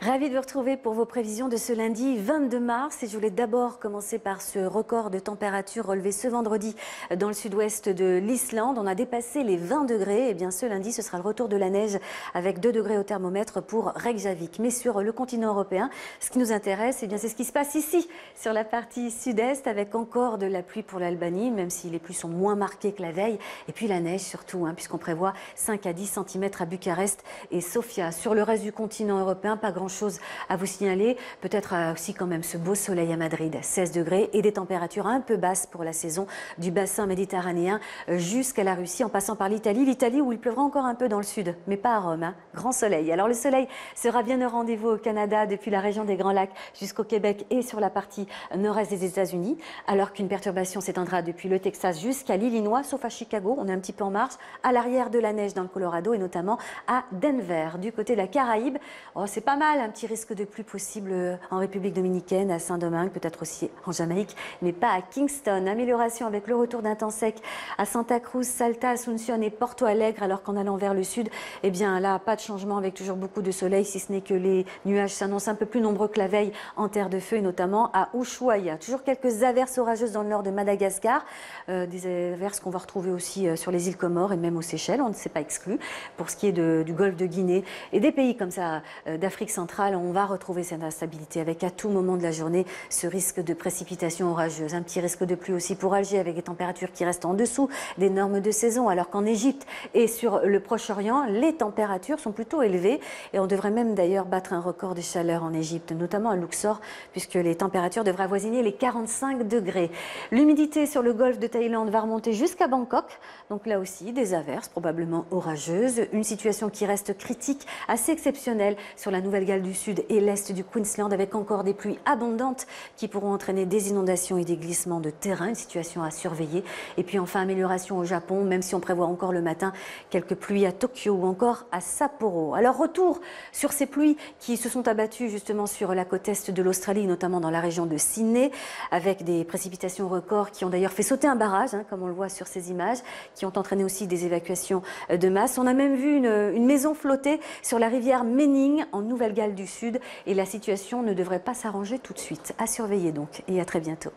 Ravi de vous retrouver pour vos prévisions de ce lundi 22 mars. Et je voulais d'abord commencer par ce record de température relevé ce vendredi dans le sud-ouest de l'Islande. On a dépassé les 20 degrés. Et bien ce lundi, ce sera le retour de la neige avec 2 degrés au thermomètre pour Reykjavik. Mais sur le continent européen, ce qui nous intéresse, eh bien c'est ce qui se passe ici, sur la partie sud-est, avec encore de la pluie pour l'Albanie, même si les pluies sont moins marquées que la veille. Et puis la neige surtout, hein, puisqu'on prévoit 5 à 10 cm à Bucarest et Sofia. Sur le reste du continent européen, pas grand chose à vous signaler. Peut-être euh, aussi quand même ce beau soleil à Madrid, 16 degrés et des températures un peu basses pour la saison du bassin méditerranéen euh, jusqu'à la Russie en passant par l'Italie. L'Italie où il pleuvra encore un peu dans le sud, mais pas à Rome. Hein. Grand soleil. Alors le soleil sera bien au rendez-vous au Canada depuis la région des Grands Lacs jusqu'au Québec et sur la partie nord-est des États-Unis, alors qu'une perturbation s'étendra depuis le Texas jusqu'à l'Illinois, sauf à Chicago. On est un petit peu en marche. À l'arrière de la neige dans le Colorado et notamment à Denver, du côté de la Caraïbe. Oh, c'est pas mal, un petit risque de pluie possible euh, en République dominicaine, à Saint-Domingue, peut-être aussi en Jamaïque, mais pas à Kingston. Amélioration avec le retour d'un temps sec à Santa Cruz, Salta, Asunción et Porto Alegre, alors qu'en allant vers le sud, eh bien là, pas de changement avec toujours beaucoup de soleil, si ce n'est que les nuages s'annoncent un peu plus nombreux que la veille en terre de feu, et notamment à Ushuaia. Toujours quelques averses orageuses dans le nord de Madagascar, euh, des averses qu'on va retrouver aussi euh, sur les îles Comores et même aux Seychelles, on ne s'est pas exclu. Pour ce qui est du golfe de Guinée et des pays comme ça d'Afrique centrale, on va retrouver cette instabilité avec à tout moment de la journée ce risque de précipitation orageuse. Un petit risque de pluie aussi pour Alger avec des températures qui restent en dessous des normes de saison, alors qu'en Égypte et sur le Proche-Orient, les températures sont plutôt élevées et on devrait même d'ailleurs battre un record de chaleur en Égypte, notamment à Luxor, puisque les températures devraient avoisiner les 45 degrés. L'humidité sur le golfe de Thaïlande va remonter jusqu'à Bangkok, donc là aussi des averses probablement orageuses, une situation qui reste critique, assez exceptionnelle sur la Nouvelle-Galles du Sud et l'Est du Queensland avec encore des pluies abondantes qui pourront entraîner des inondations et des glissements de terrain, une situation à surveiller. Et puis enfin, amélioration au Japon, même si on prévoit encore le matin quelques pluies à Tokyo ou encore à Sapporo. Alors retour sur ces pluies qui se sont abattues justement sur la côte est de l'Australie, notamment dans la région de Sydney, avec des précipitations records qui ont d'ailleurs fait sauter un barrage, hein, comme on le voit sur ces images, qui ont entraîné aussi des évacuations de masse. On a même vu une, maison flotter sur la rivière Menning en Nouvelle-Galles du Sud et la situation ne devrait pas s'arranger tout de suite. À surveiller donc et à très bientôt.